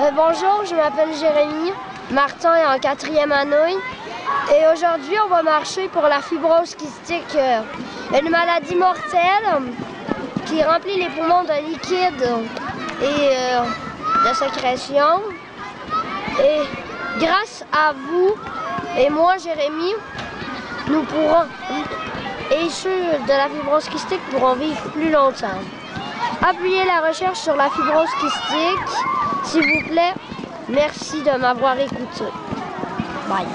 Euh, bonjour, je m'appelle Jérémy. Martin est en quatrième année. Et aujourd'hui, on va marcher pour la fibrose kystique, euh, une maladie mortelle qui remplit les poumons de liquide et euh, de sécrétion. Et grâce à vous et moi, Jérémy, nous pourrons, et de la fibrose kystique pourront vivre plus longtemps. Appuyez la recherche sur la fibrose kystique, s'il vous plaît. Merci de m'avoir écouté. Bye.